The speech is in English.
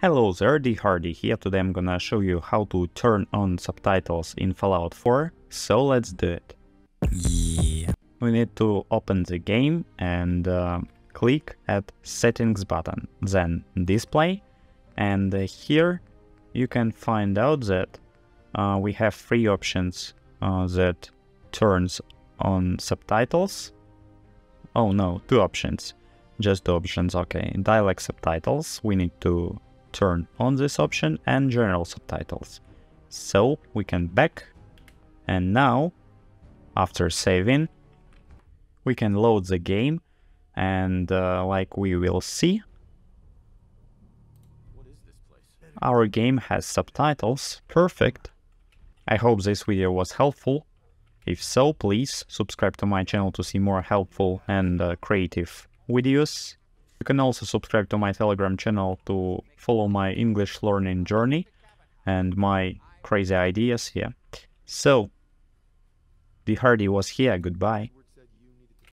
Hello there, Dihardy here. Today I'm gonna show you how to turn on subtitles in Fallout 4, so let's do it. Yeah. We need to open the game and uh, click at settings button, then display, and uh, here you can find out that uh, we have three options uh, that turns on subtitles. Oh no, two options. Just two options, okay. Dialogue subtitles, we need to turn on this option and general subtitles. So we can back and now after saving we can load the game and uh, like we will see our game has subtitles. Perfect. I hope this video was helpful. If so please subscribe to my channel to see more helpful and uh, creative videos you can also subscribe to my Telegram channel to follow my English learning journey and my crazy ideas here. So, Dihardy was here. Goodbye.